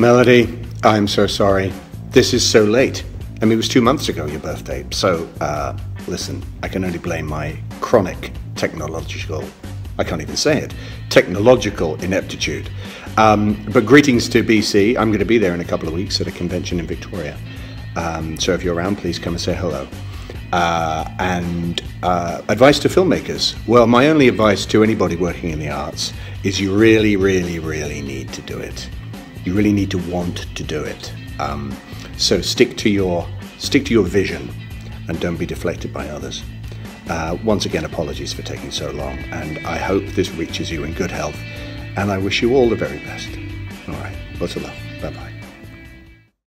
Melody, I'm so sorry. This is so late. I mean, it was two months ago, your birthday. So, uh, listen, I can only blame my chronic technological, I can't even say it, technological ineptitude. Um, but greetings to BC. I'm going to be there in a couple of weeks at a convention in Victoria. Um, so if you're around, please come and say hello. Uh, and uh, advice to filmmakers. Well, my only advice to anybody working in the arts is you really, really, really need to do it. You really need to want to do it. Um, so stick to your stick to your vision, and don't be deflected by others. Uh, once again, apologies for taking so long, and I hope this reaches you in good health. And I wish you all the very best. All right, lots of love. Bye bye.